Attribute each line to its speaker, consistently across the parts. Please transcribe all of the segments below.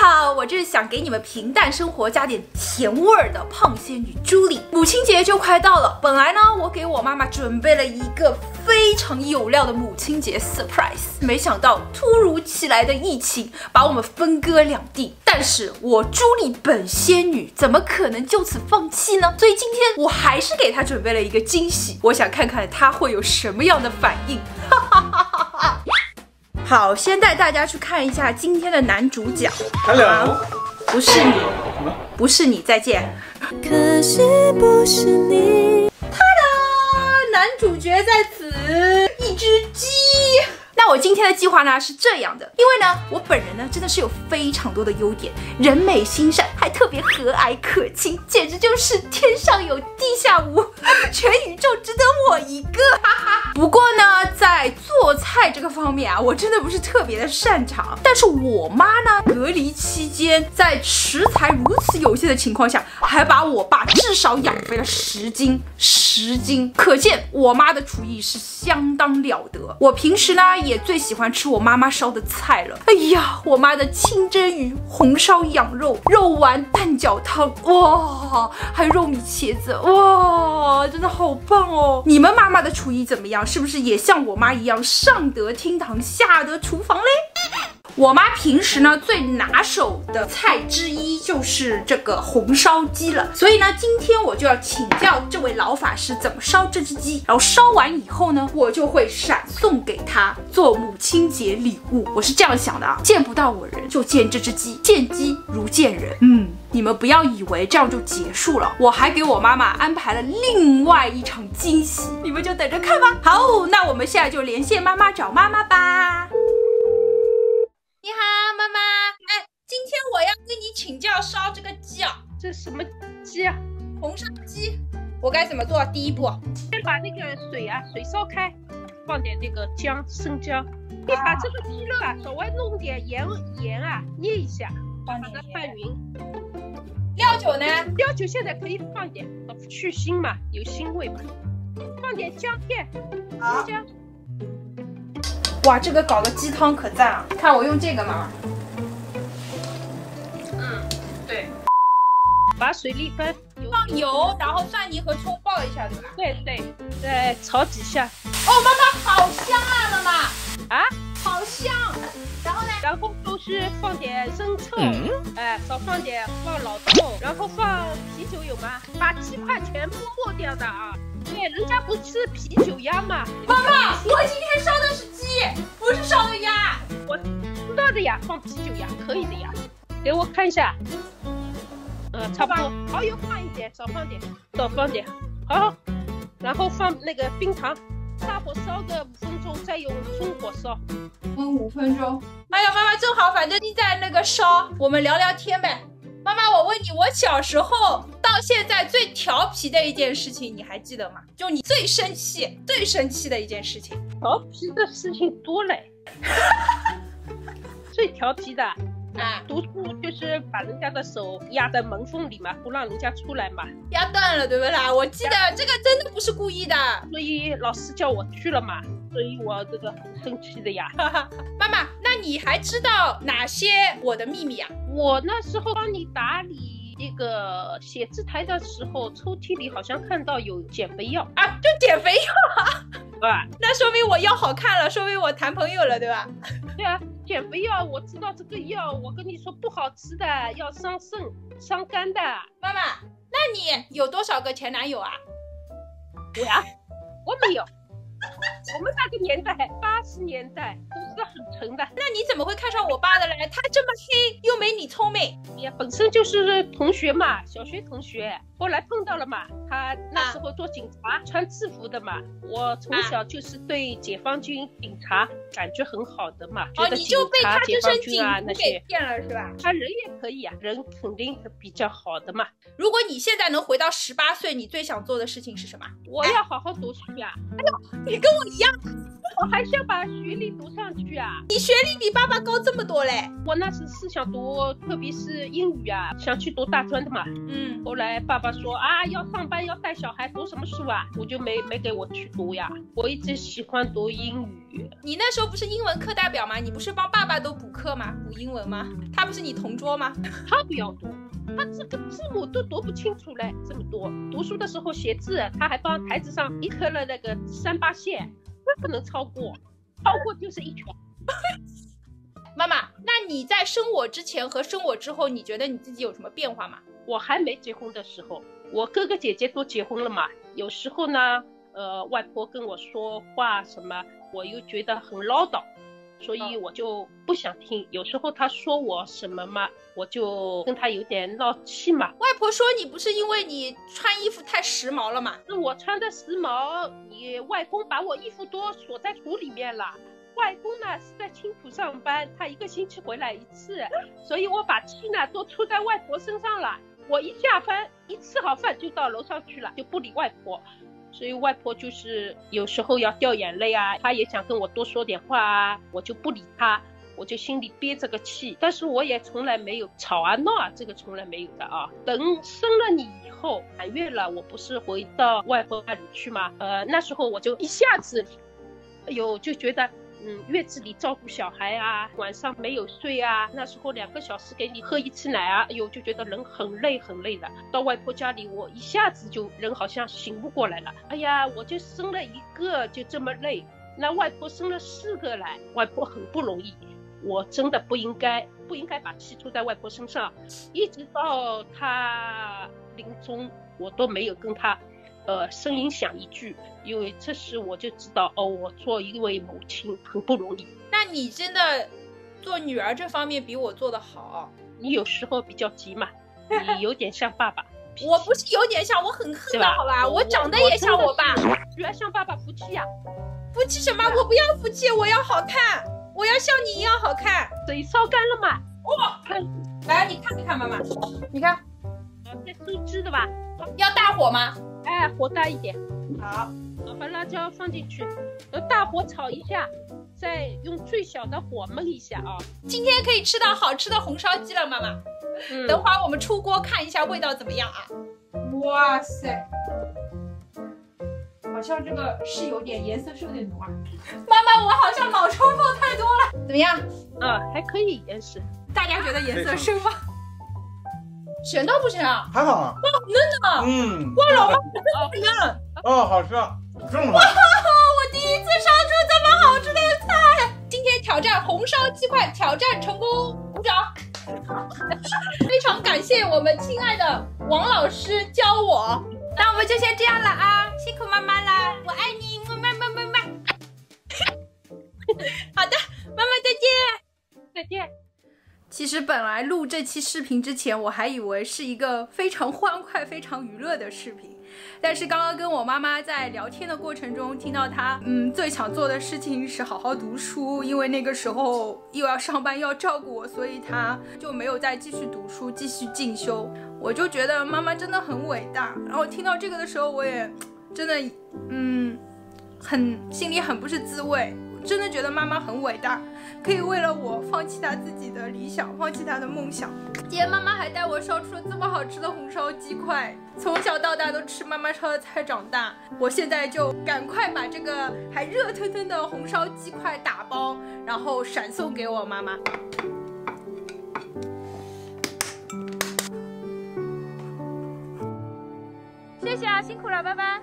Speaker 1: 好，我这是想给你们平淡生活加点甜味儿的胖仙女朱莉。母亲节就快到了，本来呢，我给我妈妈准备了一个非常有料的母亲节 surprise，没想到突如其来的疫情把我们分割两地。但是我朱莉本仙女怎么可能就此放弃呢？所以今天我还是给她准备了一个惊喜，我想看看她会有什么样的反应。好，先带大家去看一下今天的男主角。
Speaker 2: Hello，
Speaker 1: 不是你，不是你，再见。
Speaker 3: 可惜不是你。
Speaker 1: 他的男主角在此，一只鸡。那我今天的计划呢是这样的，因为呢，我本人呢真的是有非常多的优点，人美心善，还特别和蔼可亲，简直就是天上有地下无，全我真的不是特别的擅长。但是我妈呢，隔离期间在食材如此有限的情况下，还把我爸至少养肥了十斤，十十斤，可见我妈的厨艺是相当了得。我平时呢也最喜欢吃我妈妈烧的菜了。哎呀，我妈的清蒸鱼、红烧羊肉、肉丸蛋饺汤，哇，还有肉米茄子，哇，真的好棒哦！你们妈妈的厨艺怎么样？是不是也像我妈一样上得厅堂，下得厨房嘞？我妈平时呢最拿手的菜之一就是这个红烧鸡了，所以呢，今天我就要请教这位老法师怎么烧这只鸡，然后烧完以后呢，我就会闪送给他做母亲节礼物。我是这样想的啊，见不到我人就见这只鸡，见鸡如见人。嗯，你们不要以为这样就结束了，我还给我妈妈安排了另外一场惊喜，你们就等着看吧。好，那我们现在就连线妈妈找妈妈吧。你好，妈妈。哎，今天我要跟你请教烧这个鸡啊，
Speaker 4: 这什么鸡啊？
Speaker 1: 红烧鸡，我该怎么做？第一步，
Speaker 4: 先把那个水啊，水烧开，放点那个姜、生姜，你把这个鸡肉啊，稍微弄点盐盐啊，捏一下，把它拌匀。
Speaker 1: 料酒呢？
Speaker 4: 料酒现在可以放点，去腥嘛，有腥味嘛。放点姜片，生姜。
Speaker 1: 哇，这个搞个鸡汤可赞啊！看我用这个嘛。
Speaker 4: 嗯，对。把水沥干，
Speaker 1: 放油，然后蒜泥和葱爆一下，对吧？
Speaker 4: 对对，再炒几下
Speaker 1: 哦，妈妈好香啊，妈妈，
Speaker 4: 啊，
Speaker 1: 好香。然后呢？
Speaker 4: 然后就是放点生抽，哎，少放点放老抽，然后放啤酒有吗？把鸡块全部磨掉的啊！对，人家不吃啤酒鸭嘛。
Speaker 1: 妈妈，我今天烧的是鸡，不是烧的鸭。
Speaker 4: 我知道的呀，放啤酒鸭可以的呀。给我看一下，嗯，差不多。蚝油放一点，少放点，少放点。好，然后放那个冰糖，大火烧个五分钟，再用中火烧。
Speaker 1: 焖五分钟。哎呀，妈妈正好，反正你在那个烧，我们聊聊天呗。妈妈，我问你，我小时候到现在最调皮的一件事情，你还记得吗？就你最生气、最生气的一件事情。
Speaker 4: 调皮的事情多嘞，最调皮的
Speaker 1: 啊，
Speaker 4: 读书就是把人家的手压在门缝里嘛，不让人家出来嘛，
Speaker 1: 压断了，对不啦？我记得这个真的不是故意的。
Speaker 4: 所以老师叫我去了嘛，所以我这个很生气的呀。
Speaker 1: 妈妈，那你还知道哪些我的秘密啊？
Speaker 4: 我那时候帮你打理那个写字台的时候，抽屉里好像看到有减肥药
Speaker 1: 啊，就减肥药啊。
Speaker 4: 啊，
Speaker 1: 那说明我腰好看了，说明我谈朋友了，对吧？
Speaker 4: 对啊，减肥药我知道这个药，我跟你说不好吃的，要伤肾伤肝的。
Speaker 1: 妈妈，那你有多少个前男友啊？
Speaker 4: 我呀，我没有。我们那个年代，八十年代都是很纯的。
Speaker 1: 那你怎么会看上我爸的嘞？他这么黑，又没你聪明。
Speaker 4: 呀，本身就是同学嘛，小学同学。后来碰到了嘛，他那时候做警察，穿制服的嘛。我从小就是对解放军警察感觉很好的嘛。
Speaker 1: 哦，你就被他这身警
Speaker 4: 啊那些
Speaker 1: 骗了是吧？
Speaker 4: 他人也可以啊，人肯定比较好的嘛。
Speaker 1: 如果你现在能回到十八岁，你最想做的事情是什么？
Speaker 4: 我要好好读书呀。
Speaker 1: 哎呦，你跟我一样，
Speaker 4: 我还想把学历读上去啊！
Speaker 1: 你学历比爸爸高这么多嘞。
Speaker 4: 我那时是想读，特别是英语啊，想去读大专的嘛。
Speaker 1: 嗯，
Speaker 4: 后来爸爸说啊，要上班要带小孩，读什么书啊？我就没没给我去读呀。我一直喜欢读英语。
Speaker 1: 你那时候不是英文课代表吗？你不是帮爸爸都补课吗？补英文吗？他不是你同桌吗？
Speaker 4: 他不要读，他这个字母都读不清楚嘞，这么多。读书的时候写字，他还帮台子上一刻了那个三八线，不能超过，超过就是一拳。
Speaker 1: 妈妈，那你在生我之前和生我之后，你觉得你自己有什么变化吗？
Speaker 4: 我还没结婚的时候，我哥哥姐姐都结婚了嘛。有时候呢，呃，外婆跟我说话什么，我又觉得很唠叨，所以我就不想听。有时候他说我什么嘛，我就跟他有点闹气嘛。
Speaker 1: 外婆说你不是因为你穿衣服太时髦了吗？
Speaker 4: 是我穿的时髦，你外公把我衣服都锁在土里面了。外公呢是在青浦上班，他一个星期回来一次，所以我把气呢都出在外婆身上了。我一下班，一吃好饭就到楼上去了，就不理外婆。所以外婆就是有时候要掉眼泪啊，她也想跟我多说点话啊，我就不理她，我就心里憋着个气。但是我也从来没有吵啊闹啊，这个从来没有的啊。等生了你以后满月了，我不是回到外婆那里去吗？呃，那时候我就一下子，哎呦，就觉得。嗯，月子里照顾小孩啊，晚上没有睡啊，那时候两个小时给你喝一次奶啊，哎呦，就觉得人很累很累的。到外婆家里，我一下子就人好像醒不过来了。哎呀，我就生了一个，就这么累。那外婆生了四个来，外婆很不容易，我真的不应该不应该把气出在外婆身上。一直到她临终，我都没有跟她。呃，声音响一句，因为这时我就知道，哦，我做一位母亲很不容易。
Speaker 1: 那你真的做女儿这方面比我做的好。
Speaker 4: 你有时候比较急嘛，你有点像爸爸。
Speaker 1: 我不是有点像，我很恨的好吧？我长得也像我爸。
Speaker 4: 女儿像爸爸服气呀？
Speaker 1: 服气什么？我不要服气，我要好看，我要像你一样好看。
Speaker 4: 水烧干了嘛？
Speaker 1: 哇，来，你看看妈妈，你看，
Speaker 4: 在收汁的吧？
Speaker 1: 要大火吗？
Speaker 4: 哎，火大一点，
Speaker 1: 好，
Speaker 4: 把辣椒放进去，要大火炒一下，再用最小的火焖一下啊。
Speaker 1: 今天可以吃到好吃的红烧鸡了，妈妈。嗯，等会儿我们出锅看一下味道怎么样啊？哇塞，好像这个是有点颜色是有点浓啊。妈妈，我好像老抽放太多了，怎么样？
Speaker 4: 啊，还可以颜色。
Speaker 1: 大家觉得颜色深吗？咸到不行啊？
Speaker 2: 还好啊。
Speaker 1: 哇，嫩的。
Speaker 2: 嗯。
Speaker 1: 哇，老妈嫩。
Speaker 2: 哦，好吃。这么
Speaker 1: 哇，我第一次烧出这么好吃的菜。今天挑战红烧鸡块挑战成功，鼓掌。非常感谢我们亲爱的王老师教我。那我们就先这样了啊，辛苦妈妈啦，我爱你，么么么么么。好的，妈妈再见。
Speaker 4: 再见。
Speaker 1: 其实本来录这期视频之前，我还以为是一个非常欢快、非常娱乐的视频。但是刚刚跟我妈妈在聊天的过程中，听到她嗯最想做的事情是好好读书，因为那个时候又要上班又要照顾我，所以她就没有再继续读书、继续进修。我就觉得妈妈真的很伟大。然后听到这个的时候，我也真的嗯很心里很不是滋味。真的觉得妈妈很伟大，可以为了我放弃她自己的理想，放弃她的梦想。今天妈妈还带我烧出了这么好吃的红烧鸡块，从小到大都吃妈妈烧的菜长大。我现在就赶快把这个还热腾腾的红烧鸡块打包，然后闪送给我妈妈。谢谢啊，辛苦了，拜拜。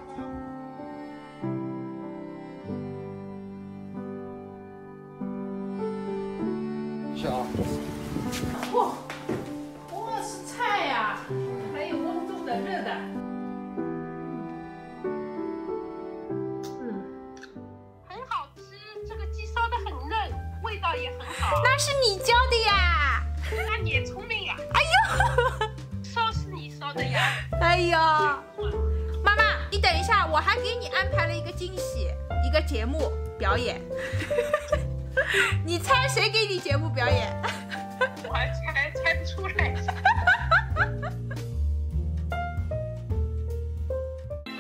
Speaker 4: 也很好。
Speaker 1: 那是你教的呀？
Speaker 4: 那你也聪明呀。
Speaker 1: 哎呦，
Speaker 4: 烧是你烧的呀。
Speaker 1: 哎呦，妈妈，你等一下，我还给你安排了一个惊喜，一个节目表演。你猜谁给你节目表演？
Speaker 4: 我还猜猜不出来。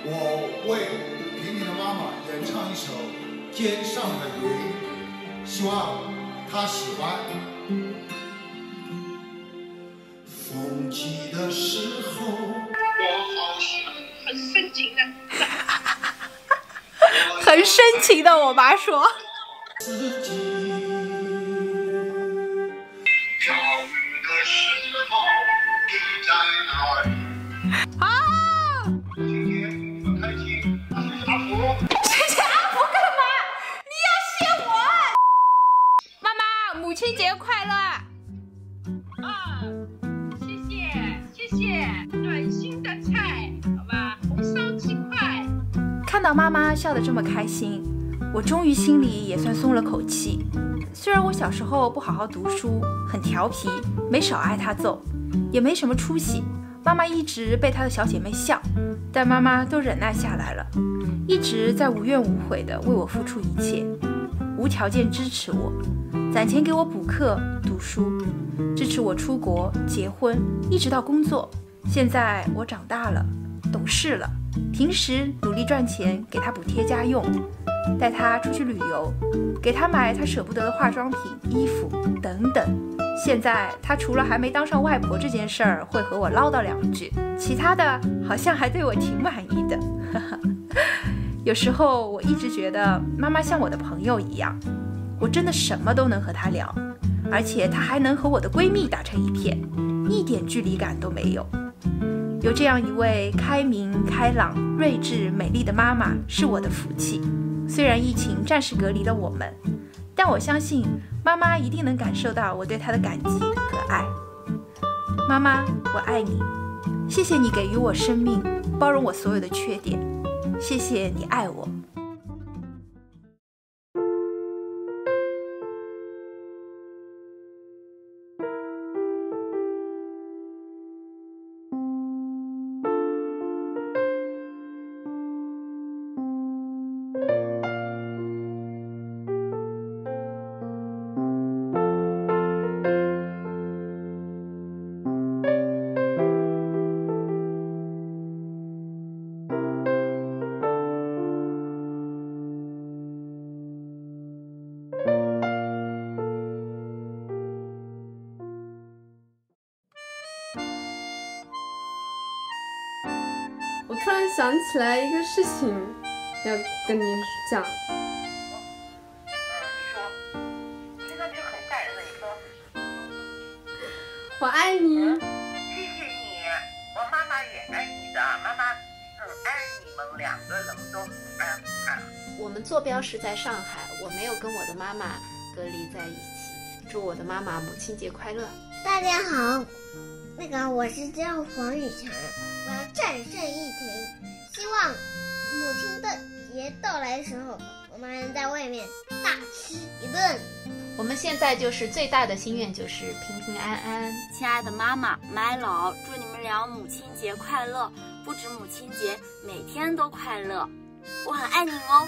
Speaker 5: 我为给你的妈妈演唱一首。
Speaker 2: 天上的云，希望他喜欢。风起的时候，我好像
Speaker 4: 很深情的。
Speaker 1: 很深情的，我妈说。
Speaker 2: 自己。飘雨的时候，你在哪里？
Speaker 1: 啊！谢谢谢
Speaker 4: 谢，暖心的菜，好吧，红烧鸡块。
Speaker 1: 看到妈妈笑得这么开心，我终于心里也算松了口气。虽然我小时候不好好读书，很调皮，没少挨她揍，也没什么出息，妈妈一直被她的小姐妹笑，但妈妈都忍耐下来了，一直在无怨无悔地为我付出一切，无条件支持我，攒钱给我补课、读书，支持我出国、结婚，一直到工作。现在我长大了，懂事了。平时努力赚钱，给他补贴家用，带他出去旅游，给他买他舍不得的化妆品、衣服等等。现在他除了还没当上外婆这件事儿会和我唠叨两句，其他的好像还对我挺满意的。有时候我一直觉得妈妈像我的朋友一样，我真的什么都能和她聊，而且她还能和我的闺蜜打成一片，一点距离感都没有。有这样一位开明、开朗、睿智、美丽的妈妈是我的福气。虽然疫情暂时隔离了我们，但我相信妈妈一定能感受到我对她的感激和爱。妈妈，我爱你，谢谢你给予我生命，包容我所有的缺点，谢谢你爱我。
Speaker 5: 想起来一个事情，要跟你讲。
Speaker 6: 听上去很感人的一个。
Speaker 5: 我爱你。
Speaker 6: 谢谢你，我妈妈也爱你的，妈妈很爱你们两个人都很爱很爱。
Speaker 7: 我们坐标是在上海，我没有跟我的妈妈隔离在一起。祝我的妈妈母亲节快乐！
Speaker 8: 大家好，那个我是叫黄雨强，我要战胜疫情，希望母亲的节到来的时候，我们能在外面大吃一顿。
Speaker 7: 我们现在就是最大的心愿就是平平安安。
Speaker 9: 亲爱的妈妈麦老，祝你们俩母亲节快乐！不止母亲节，每天都快乐！我很爱你哦！